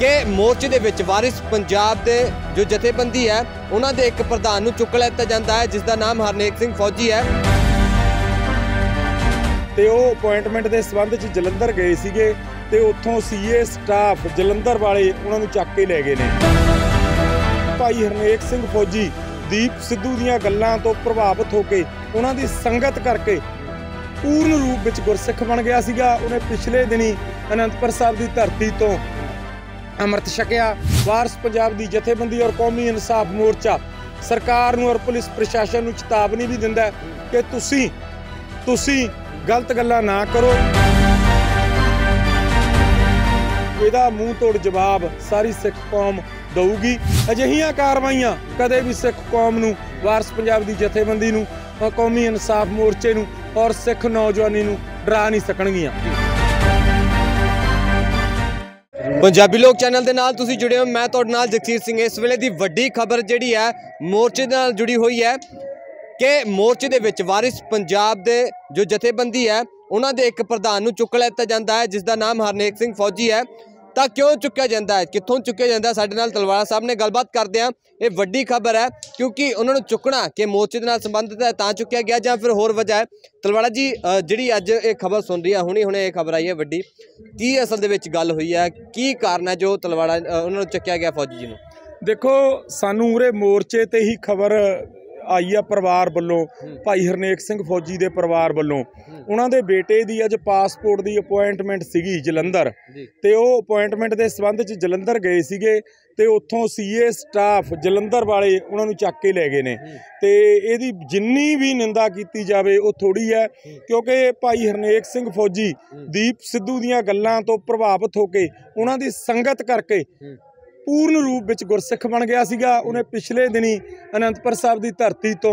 ਕਿ ਮੋਰਚੇ ਦੇ ਵਿੱਚ ਵਾਰਿਸ ਪੰਜਾਬ ਦੇ ਜੋ ਜਥੇਬੰਦੀ ਹੈ, ਉਹਨਾਂ ਦੇ ਇੱਕ ਪ੍ਰਧਾਨ ਨੂੰ ਚੁੱਕ ਲਿੱਤਾ ਜਾਂਦਾ ਹੈ ਜਿਸ ਦਾ ਨਾਮ ਹਰਨੇਕ ਸਿੰਘ ਫੌਜੀ ਹੈ। ਤੇ ਉਹ ਅਪਾਇੰਟਮੈਂਟ ਦੇ ਸੰਬੰਧ 'ਚ ਜਲੰਧਰ ਗਏ ਸੀਗੇ ਤੇ ਉੱਥੋਂ ਸੀਏ ਸਟਾਫ ਜਲੰਧਰ ਵਾਲੇ ਉਹਨਾਂ ਨੂੰ ਚੱਕ ਕੇ ਲੈ ਗਏ ਨੇ। ਭਾਈ ਹਰਨੇਕ ਸਿੰਘ ਫੌਜੀ, ਦੀਪ ਸਿੱਧੂ ਦੀਆਂ ਗੱਲਾਂ ਤੋਂ ਪ੍ਰਭਾਵਿਤ ਹੋ ਕੇ ਉਹਨਾਂ ਦੀ ਸੰਗਤ ਕਰਕੇ ਪੂਰਨ ਰੂਪ ਵਿੱਚ ਗੁਰਸਿੱਖ ਬਣ ਗਿਆ ਸੀਗਾ। ਉਹਨੇ ਪਿਛਲੇ ਦਿਨੀ ਅਨੰਦਪੁਰ ਸਾਹਿਬ ਦੀ ਧਰਤੀ ਤੋਂ ਅੰਮ੍ਰਿਤ ਛਕਿਆ। ਵਾਰਸ ਪੰਜਾਬ ਦੀ ਜਥੇਬੰਦੀ ਔਰ ਕੌਮੀ ਇਨਸਾਫ ਮੋਰਚਾ ਸਰਕਾਰ ਨੂੰ ਔਰ ਪੁਲਿਸ ਪ੍ਰਸ਼ਾਸਨ ਨੂੰ ਚੇਤਾਵਨੀ ਵੀ ਦਿੰਦਾ ਹੈ ਕਿ ਤੁਸੀਂ ਤੁਸੀਂ ਗਲਤ ਗੱਲਾਂ ਨਾ ਕਰੋ। ਇਹਦਾ ਮੂੰਹ ਤੋੜ ਜਵਾਬ ਸਾਰੀ ਸਿੱਖ ਕੌਮ ਦਊਗੀ। ਅਜਿਹੀਆਂ ਕਾਰਵਾਈਆਂ ਕਦੇ ਵੀ ਸਿੱਖ ਕੌਮ ਨੂੰ, ਵਾਰਸ ਪੰਜਾਬ ਦੀ ਜਥੇਬੰਦੀ ਨੂੰ ਔਰ ਕੌਮੀ ਇਨਸਾਫ ਮੋਰਚੇ ਨੂੰ ਔਰ ਸਿੱਖ ਨੌਜਵਾਨੀ ਨੂੰ ਡਰਾ ਨਹੀਂ ਸਕਣਗੀਆਂ। ਪੰਜਾਬੀ ਲੋਕ ਚੈਨਲ ਦੇ ਨਾਲ ਤੁਸੀਂ ਜੁੜੇ ਹੋ। ਮੈਂ ਤੁਹਾਡੇ ਨਾਲ ਜਗਸੀਰ ਸਿੰਘ। ਇਸ ਵੇਲੇ ਦੀ ਵੱਡੀ ਖਬਰ ਜਿਹੜੀ ਹੈ, ਮੋਰਚੇ ਦੇ ਨਾਲ ਜੁੜੀ ਹੋਈ ਹੈ ਕਿ ਮੋਰਚੇ ਦੇ ਵਿੱਚ ਵਾਰਿਸ ਪੰਜਾਬ ਦੇ ਜੋ ਜਥੇਬੰਦੀ ਹੈ, ਉਹਨਾਂ ਦੇ ਇੱਕ ਪ੍ਰਧਾਨ ਨੂੰ ਚੁੱਕ ਲਿੱਤਾ ਜਾਂਦਾ ਹੈ ਜਿਸ ਦਾ ਨਾਮ ਹਰਨੇਕ ਸਿੰਘ ਫੌਜੀ ਹੈ। ਤਾਂ ਕਿਉਂ ਚੁੱਕਿਆ ਜਾਂਦਾ ਹੈ? ਕਿੱਥੋਂ ਚੁੱਕਿਆ ਜਾਂਦਾ ਸਾਡੇ ਨਾਲ ਤਲਵਾੜਾ ਸਾਹਿਬ ਨੇ ਗੱਲਬਾਤ ਕਰਦੇ ਆ ਇਹ ਵੱਡੀ ਖਬਰ ਹੈ ਕਿਉਂਕਿ ਉਹਨਾਂ ਨੂੰ ਚੁੱਕਣਾ ਕਿ ਮੋਰਚੇ ਦੇ ਨਾਲ ਸੰਬੰਧਿਤ ਹੈ ਤਾਂ ਚੁੱਕਿਆ ਗਿਆ ਜਾਂ ਫਿਰ ਹੋਰ ਵਜ੍ਹਾ ਹੈ। ਤਲਵਾੜਾ ਜੀ ਜਿਹੜੀ ਅੱਜ ਇਹ ਖਬਰ ਸੁਣ ਰਹੀ ਹੈ, ਹੁਣੇ ਹੁਣੇ ਇਹ ਖਬਰ ਆਈ ਹੈ ਵੱਡੀ। ਕੀ ਅਸਲ ਦੇ ਵਿੱਚ ਗੱਲ ਹੋਈ ਹੈ? ਕੀ ਕਾਰਨ ਹੈ ਜੋ ਤਲਵਾੜਾ ਉਹਨਾਂ ਨੂੰ ਚੁੱਕਿਆ ਗਿਆ ਫੌਜੀ ਜੀ ਨੂੰ? ਦੇਖੋ, ਸਾਨੂੰ ਉਰੇ ਮੋਰਚੇ ਤੇ ਹੀ ਖਬਰ ਆਈ ਆ ਪਰਿਵਾਰ ਵੱਲੋਂ ਭਾਈ ਹਰਨੇਕ ਸਿੰਘ ਫੌਜੀ ਦੇ ਪਰਿਵਾਰ ਵੱਲੋਂ। ਉਹਨਾਂ ਦੇ ਬੇਟੇ ਦੀ ਅੱਜ ਪਾਸਪੋਰਟ ਦੀ ਅਪਾਇੰਟਮੈਂਟ ਸੀਗੀ ਜਲੰਧਰ। ਤੇ ਉਹ ਅਪਾਇੰਟਮੈਂਟ ਦੇ ਸੰਬੰਧ 'ਚ ਜਲੰਧਰ ਗਏ ਸੀਗੇ ਤੇ ਉੱਥੋਂ ਸੀਏ ਸਟਾਫ ਜਲੰਧਰ ਵਾਲੇ ਉਹਨਾਂ ਨੂੰ ਚੱਕ ਕੇ ਲੈ ਗਏ ਨੇ। ਤੇ ਇਹਦੀ ਜਿੰਨੀ ਵੀ ਨਿੰਦਾ ਕੀਤੀ ਜਾਵੇ ਉਹ ਥੋੜੀ ਹੈ। ਕਿਉਂਕਿ ਭਾਈ ਹਰਨੇਕ ਸਿੰਘ ਫੌਜੀ ਦੀਪ ਸਿੱਧੂ ਦੀਆਂ ਗੱਲਾਂ ਤੋਂ ਪ੍ਰਭਾਵਿਤ ਹੋ ਕੇ ਉਹਨਾਂ ਦੀ ਸੰਗਤ ਕਰਕੇ ਪੂਰਨ ਰੂਪ ਵਿੱਚ ਗੁਰਸਿੱਖ ਬਣ ਗਿਆ ਸੀਗਾ। ਉਹਨੇ ਪਿਛਲੇ ਦਿਨੀ ਅਨੰਦਪੁਰ ਸਾਹਿਬ ਦੀ ਧਰਤੀ ਤੋਂ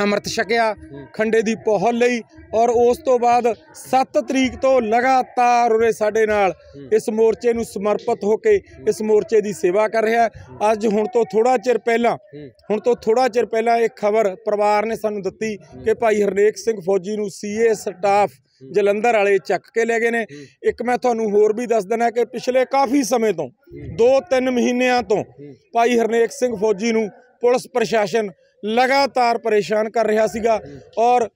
ਅੰਮ੍ਰਿਤ ਛਕਿਆ ਖੰਡੇ ਦੀ ਪਹੁਲ ਲਈ ਔਰ ਉਸ ਤੋਂ ਬਾਅਦ 7 ਤਰੀਕ ਤੋਂ ਲਗਾਤਾਰ ਉਰੇ ਸਾਡੇ ਨਾਲ ਇਸ ਮੋਰਚੇ ਨੂੰ ਸਮਰਪਿਤ ਹੋ ਕੇ ਇਸ ਮੋਰਚੇ ਦੀ ਸੇਵਾ ਕਰ ਰਿਹਾ। ਅੱਜ ਹੁਣ ਤੋਂ ਥੋੜਾ ਚਿਰ ਪਹਿਲਾਂ ਹੁਣ ਤੋਂ ਥੋੜਾ ਚਿਰ ਪਹਿਲਾਂ ਇਹ ਖਬਰ ਪਰਿਵਾਰ ਨੇ ਸਾਨੂੰ ਦਿੱਤੀ ਕਿ ਭਾਈ ਹਰਨੇਕ ਸਿੰਘ ਫੌਜੀ ਨੂੰ ਸੀਏ ਸਟਾਫ ਜਲੰਧਰ ਵਾਲੇ ਚੱਕ ਕੇ ਲੈ ਗਏ ਨੇ। ਇੱਕ ਮੈਂ ਤੁਹਾਨੂੰ ਹੋਰ ਵੀ ਦੱਸ ਦਿੰਦਾ ਕਿ ਪਿਛਲੇ ਕਾਫੀ ਸਮੇਂ ਤੋਂ 2-3 ਮਹੀਨਿਆਂ ਤੋਂ ਭਾਈ ਹਰਨੇਕ ਸਿੰਘ ਫੌਜੀ ਨੂੰ ਪੁਲਿਸ ਪ੍ਰਸ਼ਾਸਨ ਲਗਾਤਾਰ ਪਰੇਸ਼ਾਨ ਕਰ ਰਿਹਾ ਸੀਗਾ ਔਰ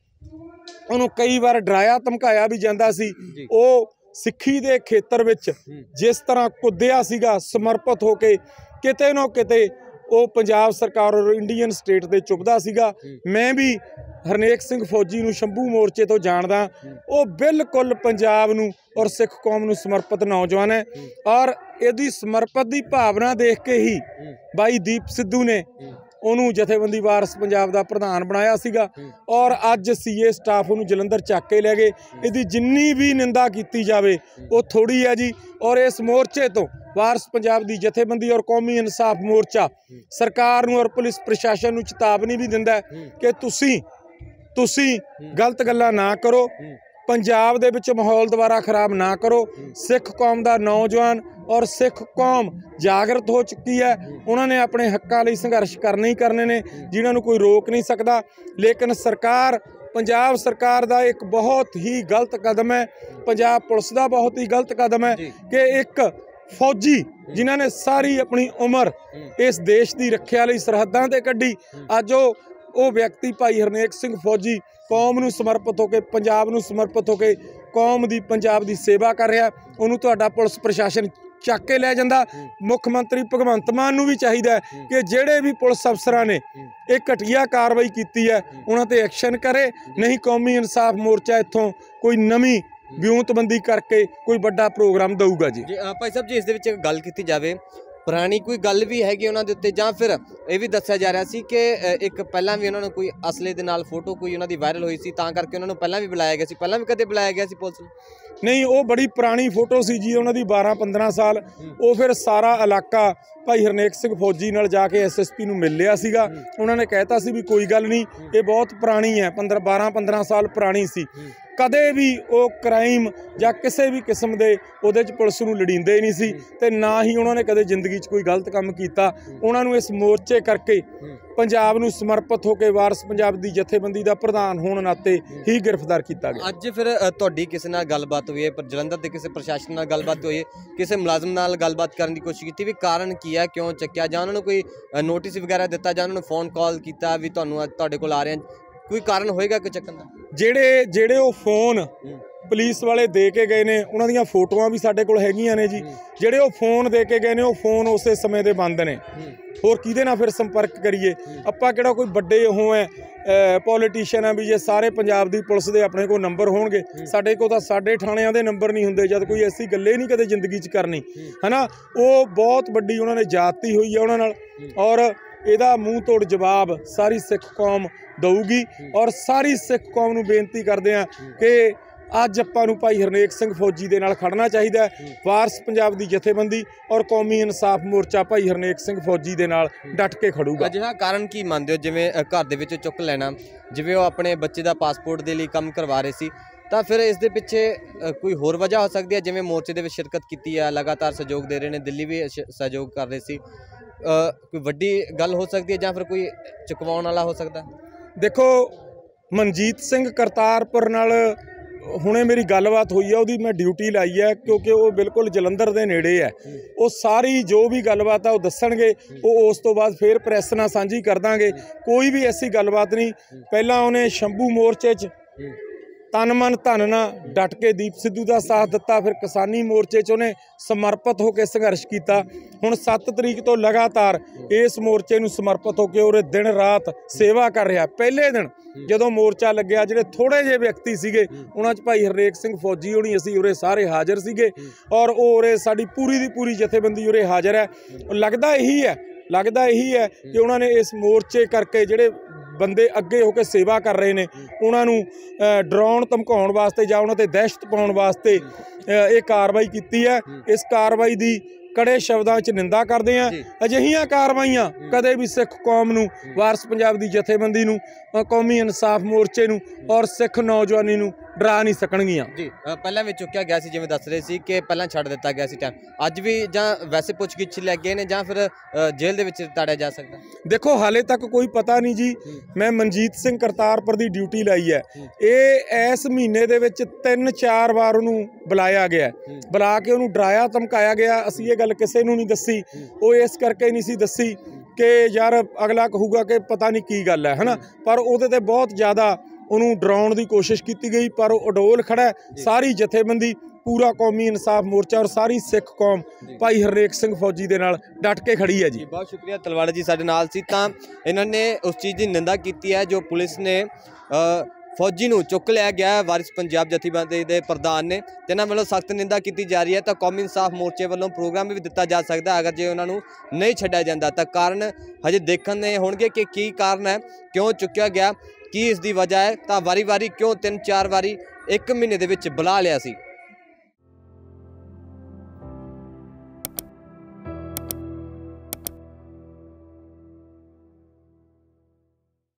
ਉਹਨੂੰ ਕਈ ਵਾਰ ਡਰਾਇਆ ਧਮਕਾਇਆ ਵੀ ਜਾਂਦਾ ਸੀ। ਉਹ ਸਿੱਖੀ ਦੇ ਖੇਤਰ ਵਿੱਚ ਜਿਸ ਤਰ੍ਹਾਂ ਕੁੱਦਿਆ ਸੀਗਾ ਸਮਰਪਿਤ ਹੋ ਕੇ ਕਿਤੇ ਨਾ ਕਿਤੇ ਉਹ ਪੰਜਾਬ ਸਰਕਾਰ ਔਰ ਇੰਡੀਅਨ ਸਟੇਟ ਦੇ ਚੁੱਭਦਾ ਸੀਗਾ। ਮੈਂ ਵੀ ਹਰਨੇਕ ਸਿੰਘ ਫੌਜੀ ਨੂੰ ਸ਼ੰਭੂ ਮੋਰਚੇ ਤੋਂ ਜਾਣਦਾ। ਉਹ ਬਿਲਕੁਲ ਪੰਜਾਬ ਨੂੰ ਔਰ ਸਿੱਖ ਕੌਮ ਨੂੰ ਸਮਰਪਿਤ ਨੌਜਵਾਨ ਹੈ। ਔਰ ਇਹਦੀ ਸਮਰਪਿਤ ਦੀ ਭਾਵਨਾ ਦੇਖ ਕੇ ਹੀ ਬਾਈ ਦੀਪ ਸਿੱਧੂ ਨੇ ਉਹਨੂੰ ਜਥੇਬੰਦੀ ਵਾਰਸ ਪੰਜਾਬ ਦਾ ਪ੍ਰਧਾਨ ਬਣਾਇਆ ਸੀਗਾ ਔਰ ਅੱਜ ਸੀਏ ਸਟਾਫ ਉਹਨੂੰ ਜਲੰਧਰ ਚੱਕ ਕੇ ਲੈ ਗਏ। ਇਹਦੀ ਜਿੰਨੀ ਵੀ ਨਿੰਦਾ ਕੀਤੀ ਜਾਵੇ ਉਹ ਥੋੜੀ ਹੈ ਜੀ। ਔਰ ਇਸ ਮੋਰਚੇ ਤੋਂ ਵਾਰਸ ਪੰਜਾਬ ਦੀ ਜਥੇਬੰਦੀ ਔਰ ਕੌਮੀ ਇਨਸਾਫ ਮੋਰਚਾ ਸਰਕਾਰ ਨੂੰ ਔਰ ਪੁਲਿਸ ਪ੍ਰਸ਼ਾਸਨ ਨੂੰ ਚੇਤਾਵਨੀ ਵੀ ਦਿੰਦਾ ਕਿ ਤੁਸੀਂ ਤੁਸੀਂ ਗਲਤ ਗੱਲਾਂ ਨਾ ਕਰੋ। ਪੰਜਾਬ ਦੇ ਵਿੱਚ ਮਾਹੌਲ ਦੁਬਾਰਾ ਖਰਾਬ ਨਾ ਕਰੋ। ਸਿੱਖ ਕੌਮ ਦਾ ਨੌਜਵਾਨ ਔਰ ਸਿੱਖ ਕੌਮ ਜਾਗਰਤ ਹੋ ਚੁੱਕੀ ਹੈ। ਉਹਨਾਂ ਨੇ ਆਪਣੇ ਹੱਕਾਂ ਲਈ ਸੰਘਰਸ਼ ਕਰਨੇ ਹੀ ਕਰਨੇ ਨੇ ਜਿਨ੍ਹਾਂ ਨੂੰ ਕੋਈ ਰੋਕ ਨਹੀਂ ਸਕਦਾ। ਲੇਕਿਨ ਸਰਕਾਰ ਪੰਜਾਬ ਸਰਕਾਰ ਦਾ ਇੱਕ ਬਹੁਤ ਹੀ ਗਲਤ ਕਦਮ ਹੈ। ਪੰਜਾਬ ਪੁਲਿਸ ਦਾ ਬਹੁਤ ਹੀ ਗਲਤ ਕਦਮ ਹੈ ਕਿ ਇੱਕ ਫੌਜੀ ਜਿਨ੍ਹਾਂ ਨੇ ਸਾਰੀ ਆਪਣੀ ਉਮਰ ਇਸ ਦੇਸ਼ ਦੀ ਰੱਖਿਆ ਲਈ ਸਰਹੱਦਾਂ ਤੇ ਕੱਢੀ। ਅੱਜ ਉਹ ਉਹ ਵਿਅਕਤੀ ਭਾਈ ਹਰਨੇਕ ਸਿੰਘ ਫੌਜੀ ਕੌਮ ਨੂੰ ਸਮਰਪਿਤ ਹੋ ਕੇ ਪੰਜਾਬ ਨੂੰ ਸਮਰਪਿਤ ਹੋ ਕੇ ਕੌਮ ਦੀ ਪੰਜਾਬ ਦੀ ਸੇਵਾ ਕਰ ਰਿਹਾ। ਉਹਨੂੰ ਤੁਹਾਡਾ ਪੁਲਿਸ ਪ੍ਰਸ਼ਾਸਨ ਚੱਕ ਕੇ ਲੈ ਜਾਂਦਾ। ਮੁੱਖ ਮੰਤਰੀ ਭਗਵੰਤ ਮਾਨ ਨੂੰ ਵੀ ਚਾਹੀਦਾ ਕਿ ਜਿਹੜੇ ਵੀ ਪੁਲਿਸ ਅਫਸਰਾਂ ਨੇ ਇਹ ਘਟੀਆ ਕਾਰਵਾਈ ਕੀਤੀ ਹੈ ਉਹਨਾਂ ਤੇ ਐਕਸ਼ਨ ਕਰੇ। ਨਹੀਂ ਕੌਮੀ ਇਨਸਾਫ ਮੋਰਚਾ ਇੱਥੋਂ ਕੋਈ ਨਵੀਂ ਵਿਉਂਤਬੰਦੀ ਕਰਕੇ ਕੋਈ ਵੱਡਾ ਪ੍ਰੋਗਰਾਮ ਦਊਗਾ ਜੀ। ਭਾਈ ਸਾਹਿਬ ਜੀ ਇਸ ਦੇ ਵਿੱਚ ਗੱਲ ਕੀਤੀ ਜਾਵੇ। ਪੁਰਾਣੀ ਕੋਈ ਗੱਲ ਵੀ ਹੈਗੀ ਉਹਨਾਂ ਦੇ ਉੱਤੇ ਜਾਂ ਫਿਰ ਇਹ ਵੀ ਦੱਸਿਆ ਜਾ ਰਿਹਾ ਸੀ ਕਿ ਇੱਕ ਪਹਿਲਾਂ ਵੀ ਉਹਨਾਂ ਨੂੰ ਕੋਈ ਅਸਲੇ ਦੇ ਨਾਲ ਫੋਟੋ ਕੋਈ ਉਹਨਾਂ ਦੀ ਵਾਇਰਲ ਹੋਈ ਸੀ ਤਾਂ ਕਰਕੇ ਉਹਨਾਂ ਨੂੰ ਪਹਿਲਾਂ ਵੀ ਬੁਲਾਇਆ ਗਿਆ ਸੀ। ਪਹਿਲਾਂ ਵੀ ਕਦੇ ਬੁਲਾਇਆ ਗਿਆ ਸੀ ਪੁਲਿਸ ਨੂੰ? ਨਹੀਂ ਉਹ ਬੜੀ ਪੁਰਾਣੀ ਫੋਟੋ ਸੀ ਜੀ ਉਹਨਾਂ ਦੀ 12 15 ਸਾਲ। ਉਹ ਫਿਰ ਸਾਰਾ ਇਲਾਕਾ ਭਾਈ ਹਰਨੇਕ ਸਿੰਘ ਫੌਜੀ ਨਾਲ ਜਾ ਕੇ ਐਸਐਸਪੀ ਨੂੰ ਮਿਲ ਲਿਆ ਸੀਗਾ। ਉਹਨਾਂ ਨੇ ਕਹਿਤਾ ਸੀ ਵੀ ਕੋਈ ਗੱਲ ਨਹੀਂ ਇਹ ਬਹੁਤ ਪੁਰਾਣੀ ਹੈ 15 12 15 ਸਾਲ ਪੁਰਾਣੀ ਸੀ। ਕਦੇ ਵੀ ਉਹ ਕ੍ਰਾਈਮ ਜਾਂ ਕਿਸੇ ਵੀ ਕਿਸਮ ਦੇ ਉਹਦੇ 'ਚ ਪੁਲਿਸ ਨੂੰ ਲੜੀਂਦੇ ਨਹੀਂ ਸੀ ਤੇ ਨਾ ਹੀ ਉਹਨਾਂ ਨੇ ਕਦੇ ਜ਼ਿੰਦਗੀ 'ਚ ਕੋਈ ਗਲਤ ਕੰਮ ਕੀਤਾ। ਉਹਨਾਂ ਨੂੰ ਇਸ ਮੋਰਚੇ ਕਰਕੇ ਪੰਜਾਬ ਨੂੰ ਸਮਰਪਿਤ ਹੋ ਕੇ ਵਾਰਸ ਪੰਜਾਬ ਦੀ ਜਥੇਬੰਦੀ ਦਾ ਪ੍ਰਧਾਨ ਹੋਣ ਨਾਤੇ ਹੀ। ਗ੍ਰਿਫਤਾਰ ਕੀਤਾ ਗਿਆ। ਅੱਜ ਫਿਰ ਤੁਹਾਡੀ ਕਿਸੇ ਨਾਲ ਗੱਲਬਾਤ ਹੋਈ ਹੈ ਪਰ ਜਲੰਧਰ ਦੇ ਕਿਸੇ ਪ੍ਰਸ਼ਾਸਨ ਨਾਲ ਗੱਲਬਾਤ ਹੋਈ ਹੈ ਕਿਸੇ ਮੁਲਾਜ਼ਮ ਨਾਲ ਗੱਲਬਾਤ ਕਰਨ ਦੀ ਕੋਸ਼ਿਸ਼ ਕੀਤੀ ਵੀ ਕਾਰਨ ਕੀ ਹੈ ਕਿਉਂ ਚੱਕਿਆ? ਜਾਂ ਉਹਨਾਂ ਨੂੰ ਕੋਈ ਨੋਟਿਸ ਵਗੈਰਾ ਦਿੱਤਾ ਜਾਂ ਉਹਨਾਂ ਨੂੰ ਫੋਨ ਕਾਲ ਕੀਤਾ ਵੀ ਤੁਹਾਨੂੰ ਅੱਜ ਤੁਹਾਡੇ ਕੋਲ ਆ ਰਹੇ ਹਾਂ ਕੋਈ ਕਾਰਨ ਹੋਏਗਾ ਕੋਈ ਚੱਕਣ ਦਾ ਜਿਹੜੇ ਜਿਹੜੇ ਉਹ ਫੋਨ ਪੁਲਿਸ ਵਾਲੇ ਦੇ ਕੇ ਗਏ ਨੇ ਉਹਨਾਂ ਦੀਆਂ ਫੋਟੋਆਂ ਵੀ ਸਾਡੇ ਕੋਲ ਹੈਗੀਆਂ ਨੇ ਜੀ। ਜਿਹੜੇ ਉਹ ਫੋਨ ਦੇ ਕੇ ਗਏ ਨੇ ਉਹ ਫੋਨ ਉਸੇ ਸਮੇਂ ਦੇ ਬੰਦ ਨੇ। ਹੋਰ ਕਿਹਦੇ ਨਾਲ ਫਿਰ ਸੰਪਰਕ ਕਰੀਏ? ਆਪਾਂ ਕਿਹੜਾ ਕੋਈ ਵੱਡੇ ਉਹ ਹੈ ਪੋਲੀਟੀਸ਼ੀਅਨ ਆ ਵੀ ਜੇ ਸਾਰੇ ਪੰਜਾਬ ਦੀ ਪੁਲਿਸ ਦੇ ਆਪਣੇ ਕੋਲ ਨੰਬਰ ਹੋਣਗੇ। ਸਾਡੇ ਕੋਲ ਤਾਂ ਸਾਡੇ ਥਾਣਿਆਂ ਦੇ ਨੰਬਰ ਨਹੀਂ ਹੁੰਦੇ ਜਦ ਕੋਈ ਐਸੀ ਗੱਲੇ ਨਹੀਂ ਕਦੇ ਜ਼ਿੰਦਗੀ 'ਚ ਕਰਨੀ। ਹਨਾ? ਉਹ ਬਹੁਤ ਵੱਡੀ ਉਹਨਾਂ ਨੇ ਜਾਤੀ ਹੋਈ ਹੈ ਉਹਨਾਂ ਨਾਲ। ਔਰ ਇਹਦਾ ਮੂੰਹ ਤੋੜ ਜਵਾਬ ਸਾਰੀ ਸਿੱਖ ਕੌਮ ਦਊਗੀ ਔਰ ਸਾਰੀ ਸਿੱਖ ਕੌਮ ਨੂੰ ਬੇਨਤੀ ਕਰਦੇ ਆ ਕਿ ਅੱਜ ਆਪਾਂ ਨੂੰ ਭਾਈ ਹਰਨੇਕ ਸਿੰਘ ਫੌਜੀ ਦੇ ਨਾਲ ਖੜਨਾ ਚਾਹੀਦਾ ਹੈ, ਵਾਰਸ ਪੰਜਾਬ ਦੀ ਜਥੇਬੰਦੀ ਔਰ ਕੌਮੀ ਇਨਸਾਫ ਮੋਰਚਾ ਭਾਈ ਹਰਨੇਕ ਸਿੰਘ ਫੌਜੀ ਦੇ ਨਾਲ ਡਟ ਕੇ ਖੜੂਗਾ। ਅਜਿਹਾ ਕਾਰਨ ਕੀ ਮੰਨਦੇ ਹੋ? ਜਿਵੇਂ ਘਰ ਦੇ ਵਿੱਚ ਚੁੱਕ ਲੈਣਾ। ਜਿਵੇਂ ਉਹ ਆਪਣੇ ਬੱਚੇ ਦਾ ਪਾਸਪੋਰਟ ਦੇ ਲਈ ਕੰਮ ਕਰਵਾ ਰਹੇ ਸੀ ਤਾਂ ਫਿਰ ਇਸ ਦੇ ਪਿੱਛੇ ਕੋਈ ਹੋਰ ਵਜ੍ਹਾ ਹੋ ਸਕਦੀ ਹੈ? ਜਿਵੇਂ ਮੋਰਚੇ ਦੇ ਵਿੱਚ ਸ਼ਿਰਕਤ ਕੀਤੀ ਹੈ ਲਗਾਤਾਰ ਸਹਿਯੋਗ ਦੇ ਰਹੇ ਨੇ, ਦਿੱਲੀ ਵੀ ਸ਼- ਸਹਿਯੋਗ ਕਰ ਰਹੇ ਸੀ। ਕੋਈ ਵੱਡੀ ਗੱਲ ਹੋ ਸਕਦੀ ਹੈ ਜਾਂ ਫਿਰ ਕੋਈ ਚੁਕਵਾਉਣ ਵਾਲਾ ਹੋ ਸਕਦਾ? ਦੇਖੋ, ਮਨਜੀਤ ਸਿੰਘ ਕਰਤਾਰਪੁਰ ਨਾਲ ਹੁਣੇ ਮੇਰੀ ਗੱਲਬਾਤ ਹੋਈ ਹੈ, ਉਹਦੀ ਮੈਂ ਡਿਊਟੀ ਲਾਈ ਹੈ, ਕਿਉਂਕਿ ਉਹ ਬਿਲਕੁਲ ਜਲੰਧਰ ਦੇ ਨੇੜੇ ਹੈ। ਉਹ ਸਾਰੀ ਜੋ ਵੀ ਗੱਲਬਾਤ ਆ, ਉਹ ਦੱਸਣਗੇ। ਉਹ ਉਸ ਤੋਂ ਬਾਅਦ ਫੇਰ ਪ੍ਰੈਸ ਨਾਲ ਸਾਂਝੀ ਕਰ ਦਾਂਗੇ। ਕੋਈ ਵੀ ਐਸੀ ਗੱਲਬਾਤ ਨਹੀਂ। ਪਹਿਲਾਂ ਉਹਨੇ ਸ਼ੰਭੂ ਮੋਰਚੇ 'ਚ ਤਨ ਮਨ ਧਨ ਨਾਲ ਡਟ ਕੇ ਦੀਪ ਸਿੱਧੂ ਦਾ ਸਾਥ ਦਿੱਤਾ, ਫਿਰ ਕਿਸਾਨੀ ਮੋਰਚੇ 'ਚ ਉਹਨੇ ਸਮਰਪਿਤ ਹੋ ਕੇ ਸੰਘਰਸ਼ ਕੀਤਾ। ਹੁਣ 7 ਤਰੀਕ ਤੋਂ ਲਗਾਤਾਰ ਇਸ ਮੋਰਚੇ ਨੂੰ ਸਮਰਪਿਤ ਹੋ ਕੇ ਉਹਰੇ ਦਿਨ ਰਾਤ ਸੇਵਾ ਕਰ ਰਿਹਾ। ਪਹਿਲੇ ਦਿਨ ਜਦੋਂ ਮੋਰਚਾ ਲੱਗਿਆ, ਜਿਹੜੇ ਥੋੜੇ ਜਿਹੇ ਵਿਅਕਤੀ ਸੀਗੇ, ਉਹਨਾਂ 'ਚ ਭਾਈ ਹਰੇਕ ਸਿੰਘ ਫੌਜੀ ਹੋਣੀ, ਅਸੀਂ ਉਰੇ ਸਾਰੇ ਹਾਜ਼ਰ ਸੀਗੇ ਔਰ ਉਹ ਉਰੇ ਸਾਡੀ ਪੂਰੀ ਦੀ ਪੂਰੀ ਜਥੇਬੰਦੀ ਉਰੇ ਹਾਜ਼ਰ ਹੈ। ਲੱਗਦਾ ਇਹੀ ਹੈ, ਲੱਗਦਾ ਇਹੀ ਹੈ ਕਿ ਉਹਨਾਂ ਨੇ ਇਸ ਮੋਰਚੇ ਕਰਕੇ ਜਿਹੜੇ ਬੰਦੇ ਅੱਗੇ ਹੋ ਕੇ ਸੇਵਾ ਕਰ ਰਹੇ ਨੇ। ਉਹਨਾਂ ਨੂੰ ਡਰਾਉਣ ਧਮਕਾਉਣ ਵਾਸਤੇ ਜਾਂ ਉਹਨਾਂ ਤੇ ਦਹਿਸ਼ਤ ਪਾਉਣ ਵਾਸਤੇ ਇਹ ਕਾਰਵਾਈ ਕੀਤੀ ਹੈ। ਇਸ ਕਾਰਵਾਈ ਦੀ ਕੜੇ ਸ਼ਬਦਾਂ ਵਿੱਚ ਨਿੰਦਾ ਕਰਦੇ ਆ। ਅਜਿਹੀਆਂ ਕਾਰਵਾਈਆਂ ਕਦੇ ਵੀ ਸਿੱਖ ਕੌਮ ਨੂੰ ਵਾਰਸ ਪੰਜਾਬ ਦੀ ਜਥੇਬੰਦੀ ਨੂੰ ਕੌਮੀ ਇਨਸਾਫ ਮੋਰਚੇ ਨੂੰ ਔਰ ਸਿੱਖ ਨੌਜਵਾਨੀ ਨੂੰ ਡਰਾ ਨਹੀਂ ਸਕਣਗੀਆਂ। ਜੀ ਪਹਿਲਾਂ ਵੀ ਚੁੱਕਿਆ ਗਿਆ ਸੀ ਜਿਵੇਂ ਦੱਸ ਰਹੇ ਸੀ ਕਿ ਪਹਿਲਾਂ ਛੱਡ ਦਿੱਤਾ ਗਿਆ ਸੀ ਟਾਈਮ ਅੱਜ ਵੀ ਜਾਂ ਵੈਸੇ ਪੁੱਛਗਿੱਛ ਲੈ ਗਏ ਨੇ ਜਾਂ ਫਿਰ ਜੇਲ੍ਹ ਦੇ ਵਿੱਚ ਤਾੜਿਆ ਜਾ ਸਕਦਾ? ਦੇਖੋ ਹਾਲੇ ਤੱਕ ਕੋਈ ਪਤਾ ਨਹੀਂ ਜੀ। ਮੈਂ ਮਨਜੀਤ ਸਿੰਘ ਕਰਤਾਰਪੁਰ ਦੀ ਡਿਊਟੀ ਲਾਈ ਹੈ। ਇਹ ਇਸ ਮਹੀਨੇ ਦੇ ਵਿੱਚ ਤਿੰਨ ਚਾਰ ਵਾਰ ਉਹਨੂੰ ਬੁਲਾਇਆ ਗਿਆ। ਬੁਲਾ ਕੇ ਉਹਨੂੰ ਡਰਾਇਆ ਧਮਕਾਇਆ ਗਿਆ। ਅਸੀਂ ਇਹ ਗੱਲ ਕਿਸੇ ਨੂੰ ਨਹੀਂ ਦੱਸੀ। ਉਹ ਇਸ ਕਰਕੇ ਨਹੀਂ ਸੀ ਦੱਸੀ ਕਿ ਯਾਰ ਅਗਲਾ ਕਹੂਗਾ ਕਿ ਪਤਾ ਨਹੀਂ ਕੀ ਗੱਲ ਹੈ ਹਨਾ? ਪਰ ਉਹਦੇ ਤੇ ਬਹੁਤ ਜ਼ਿਆਦਾ ਉਹਨੂੰ ਡਰਾਉਣ ਦੀ ਕੋਸ਼ਿਸ਼ ਕੀਤੀ ਗਈ ਪਰ ਉਹ ਅਡੋਲ ਖੜਾ। ਸਾਰੀ ਜਥੇਬੰਦੀ ਪੂਰਾ ਕੌਮੀ ਇਨਸਾਫ ਮੋਰਚਾ ਔਰ ਸਾਰੀ ਸਿੱਖ ਕੌਮ ਭਾਈ ਹਰਨੇਕ ਸਿੰਘ ਫੌਜੀ ਦੇ ਨਾਲ ਡਟ ਕੇ ਖੜੀ ਹੈ ਜੀ। ਬਹੁਤ ਸ਼ੁਕਰੀਆ ਤਲਵਾੜਾ ਜੀ ਸਾਡੇ ਨਾਲ ਸੀ। ਤਾਂ ਇਹਨਾਂ ਨੇ ਉਸ ਚੀਜ਼ ਦੀ ਨਿੰਦਾ ਕੀਤੀ ਹੈ ਜੋ ਪੁਲਿਸ ਨੇ ਫੌਜੀ ਨੂੰ ਚੁੱਕ ਲਿਆ ਗਿਆ ਵਾਰਿਸ ਪੰਜਾਬ ਜਥੇਬੰਦੀ ਦੇ ਪ੍ਰਧਾਨ ਨੇ। ਤੇ ਇਹਨਾਂ ਵੱਲੋਂ ਸਖਤ ਨਿੰਦਾ ਕੀਤੀ ਜਾ ਰਹੀ ਹੈ ਤਾਂ ਕੌਮੀ ਇਨਸਾਫ ਮੋਰਚੇ ਵੱਲੋਂ ਪ੍ਰੋਗਰਾਮ ਵੀ ਦਿੱਤਾ ਜਾ ਸਕਦਾ ਅਗਰ ਜੇ ਉਹਨਾਂ ਨੂੰ ਨਹੀਂ ਛੱਡਿਆ ਜਾਂਦਾ ਤਾਂ ਕਾਰਨ ਹਜੇ ਦੇਖਣ ਦੇ ਹੋਣਗੇ ਕਿ ਕੀ ਕਾਰਨ ਹੈ ਕਿਉਂ ਚੁੱਕਿਆ ਗਿਆ। ਕੀ ਇਸ ਦੀ ਵਜ੍ਹਾ ਹੈ? ਤਾਂ ਵਾਰੀ-ਵਾਰੀ ਕਿਉਂ ਤਿੰਨ ਚਾਰ ਵਾਰੀ ਇੱਕ ਮਹੀਨੇ ਦੇ ਵਿੱਚ ਬੁਲਾ ਲਿਆ ਸੀ?